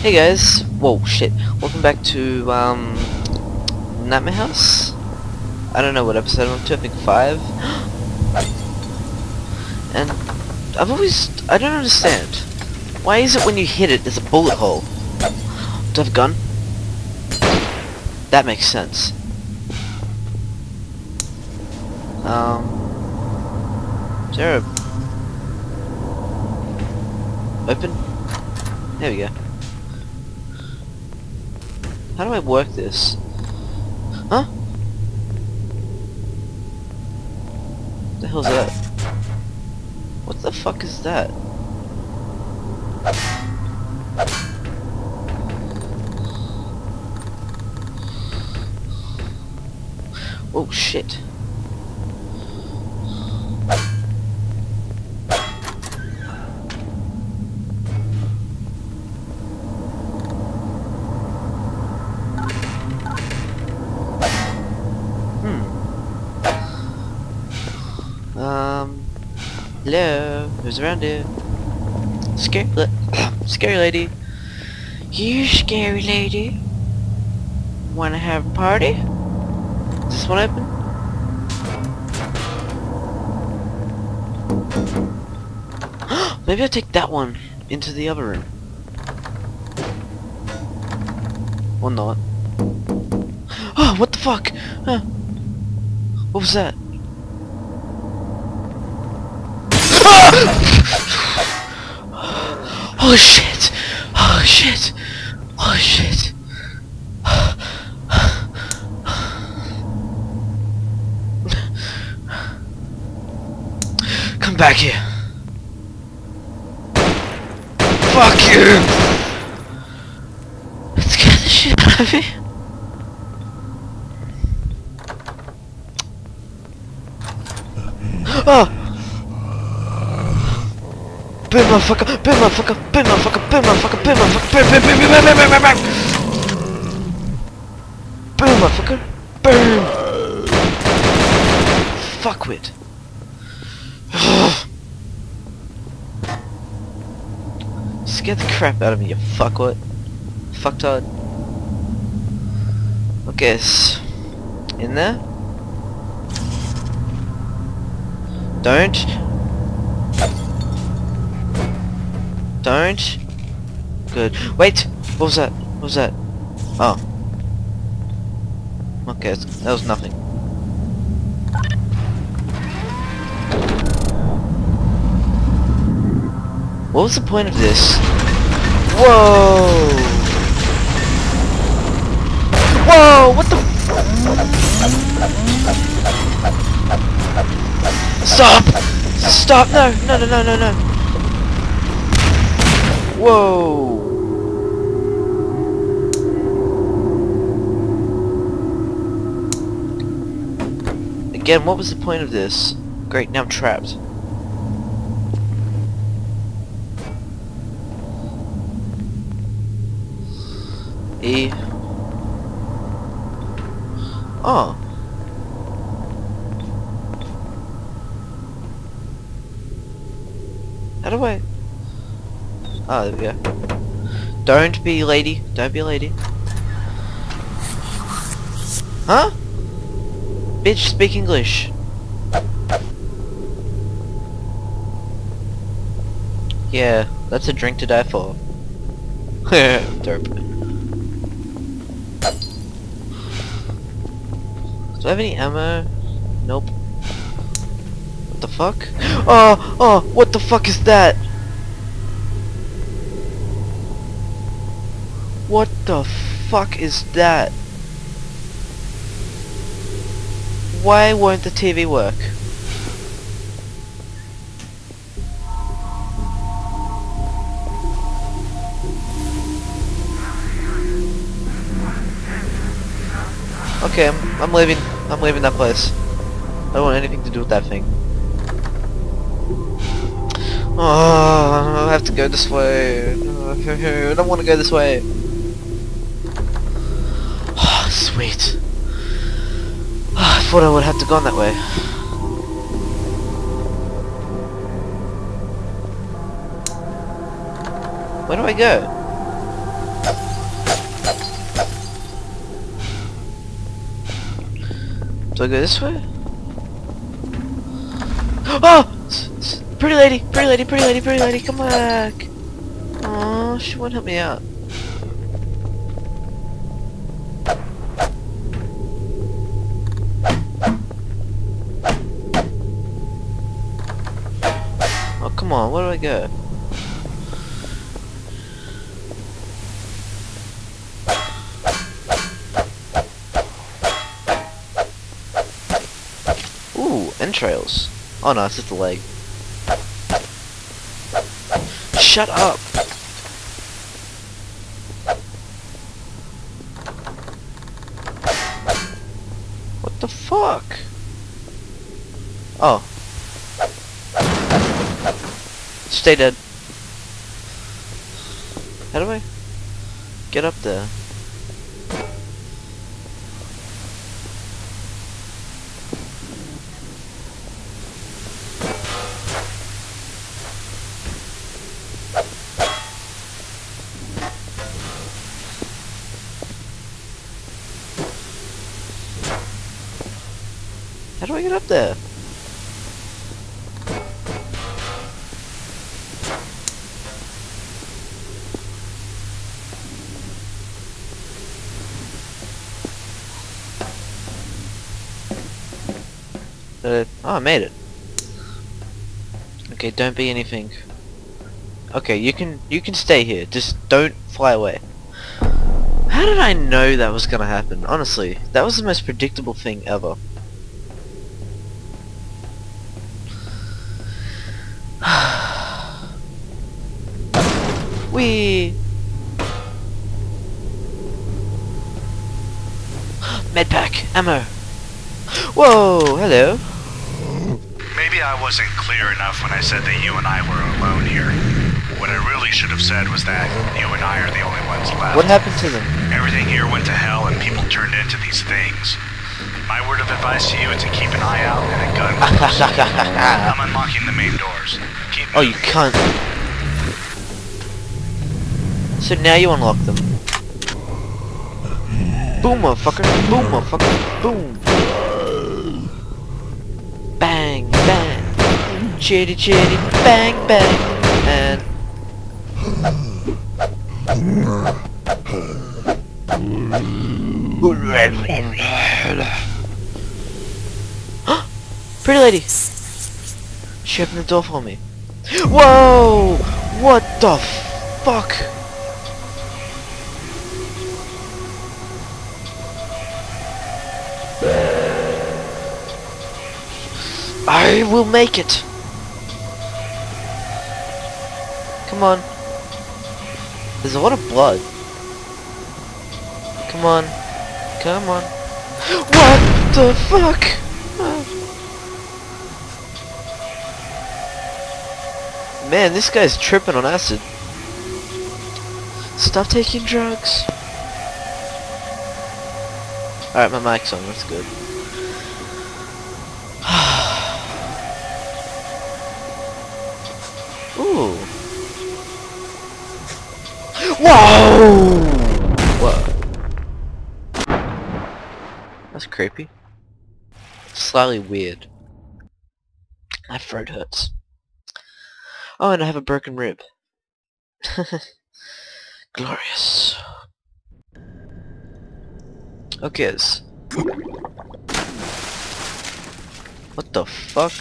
Hey guys, whoa shit, welcome back to um, Nightmare House? I don't know what episode I'm up to, I think 5? and I've always, I don't understand. Why is it when you hit it there's a bullet hole? Do I have a gun? That makes sense. Um, is there a... Open? There we go. How do I work this? Huh? What the hell's that? What the fuck is that? Oh shit. Hmm. Um. Hello. Who's around here? Scary, scary lady. You scary lady. Wanna have a party? Is this one open? Maybe I'll take that one into the other room. Or not. Oh, what the fuck? Huh. What was that? Oh shit! Oh shit! Oh shit! Come back here! Fuck you! Let's get the shit out of here. Oh! Boom motherfucker! Boom motherfucker! Boom motherfucker! Boom motherfucker! Boom motherfucker! Boom boom boom boom boom boom boom boom Boom motherfucker! Boom! Fuckwit! Scared the crap out of me, you fuckwit! Fucktard! Okay, in there? Don't. Don't. Good. Wait! What was that? What was that? Oh. Okay, that was nothing. What was the point of this? Whoa! Whoa! What the? Stop! Stop! No! No! No! No! No! No! Whoa! Again, what was the point of this? Great, now I'm trapped. E. Oh. How do I... Oh, there we go. Don't be lady. Don't be a lady. Huh? Bitch, speak English. Yeah, that's a drink to die for. Derp. Do I have any ammo? Nope. What the fuck? Oh, oh, what the fuck is that? What the fuck is that? Why won't the TV work? Okay, I'm, I'm leaving. I'm leaving that place. I don't want anything to do with that thing. Oh, I have to go this way. I don't want to go this way. Ah, I thought I would have to gone that way. Where do I go? Do I go this way? Oh! Pretty lady, pretty lady, pretty lady, pretty lady, come back! Oh, she won't help me out. Come on, where do I go? Ooh, entrails. Oh no, it's just a leg. Shut up! What the fuck? Oh. Stay dead. How do I get up there? How do I get up there? Oh, I made it. Okay, don't be anything. Okay, you can you can stay here. Just don't fly away. How did I know that was gonna happen? Honestly, that was the most predictable thing ever. Wee. Medpack, ammo. Whoa, hello. Maybe I wasn't clear enough when I said that you and I were alone here. What I really should have said was that you and I are the only ones left. What happened to them? Everything here went to hell and people turned into these things. My word of advice to you is to keep an eye out and a gun. I'm unlocking the main doors. Keep oh, you can't. So now you unlock them. Boom, motherfucker. Boom, motherfucker. Boom. Chitty, chitty, bang, bang. And... Pretty lady! She opened the door for me. Whoa! What the fuck? I will make it! Come on. There's a lot of blood. Come on. Come on. What the fuck? Man, this guy's tripping on acid. Stop taking drugs. Alright, my mic's on, that's good. Whoa! Whoa. That's creepy. Slightly weird. My throat hurts. Oh, and I have a broken rib. Glorious. Okay. What the fuck?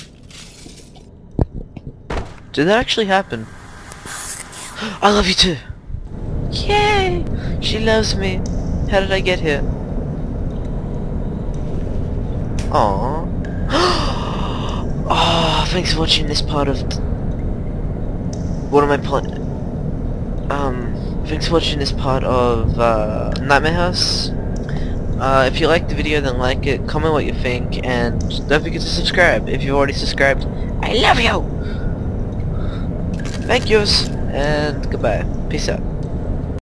Did that actually happen? I love you too! Yay! She loves me. How did I get here? Aww. oh, thanks for watching this part of... What am I playing? Um, thanks for watching this part of, uh, Nightmare House. Uh, if you liked the video, then like it, comment what you think, and don't forget to subscribe if you've already subscribed. I love you! Thank yous, and goodbye. Peace out.